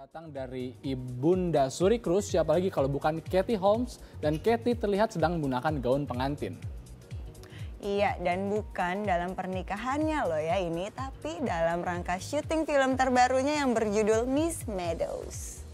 datang dari Ibunda Suri Cruz, siapa lagi kalau bukan Katie Holmes dan Katie terlihat sedang menggunakan gaun pengantin. Iya, dan bukan dalam pernikahannya loh ya ini, tapi dalam rangka syuting film terbarunya yang berjudul Miss Meadows.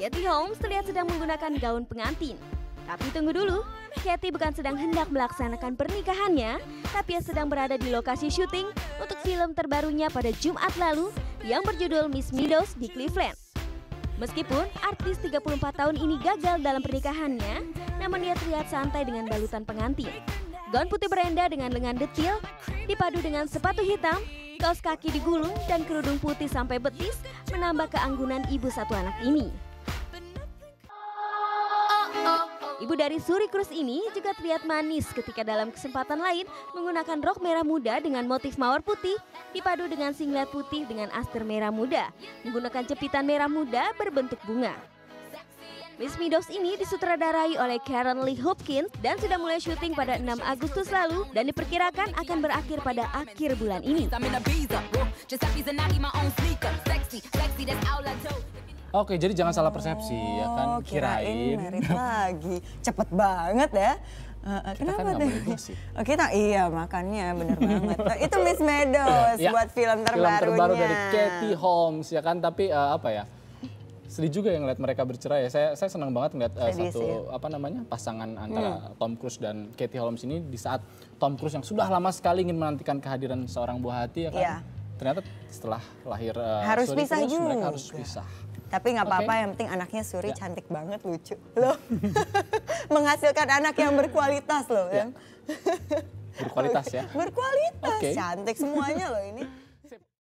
Katie Holmes terlihat sedang menggunakan gaun pengantin. Tapi tunggu dulu, Katie bukan sedang hendak melaksanakan pernikahannya, tapi sedang berada di lokasi syuting untuk film terbarunya pada Jumat lalu yang berjudul Miss Meadows di Cleveland. Meskipun artis 34 tahun ini gagal dalam pernikahannya, namun dia terlihat santai dengan balutan pengantin. Gaun putih berenda dengan lengan detil, dipadu dengan sepatu hitam, kaos kaki digulung, dan kerudung putih sampai betis menambah keanggunan ibu satu anak ini. Ibu dari Suri Cruz ini juga terlihat manis ketika dalam kesempatan lain menggunakan rok merah muda dengan motif mawar putih dipadu dengan singlet putih dengan aster merah muda, menggunakan jepitan merah muda berbentuk bunga. Miss Meadows ini disutradarai oleh Karen Lee Hopkins dan sudah mulai syuting pada 6 Agustus lalu dan diperkirakan akan berakhir pada akhir bulan ini. Oke, jadi jangan salah persepsi ya kan. Oh, kirain merit lagi. Cepet banget ya. Uh, kenapa kan deh? Oh, kita iya makanya bener banget. Uh, itu Miss Meadows Ya, buat film terbarunya. Film terbaru dari Katie Holmes ya kan, tapi eh, apa ya? Sedih juga yang ngeliat mereka bercerai ya. Saya saya senang banget ngeliat Sedih satu sih. apa namanya pasangan antara Tom Cruise dan Katie Holmes ini di saat Tom Cruise yang sudah lama sekali ingin menantikan kehadiran seorang buah hati ya kan. Iya. Ternyata setelah lahir eh, Harus Suri pisah Cruise, mereka juga. harus pisah. Tapi nggak apa-apa, Oke. yang penting anaknya Suri Ya. cantik banget, lucu. Loh, menghasilkan anak yang berkualitas loh. Ya. Yang Berkualitas ya. berkualitas, Oke. cantik semuanya loh ini.